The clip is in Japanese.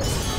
you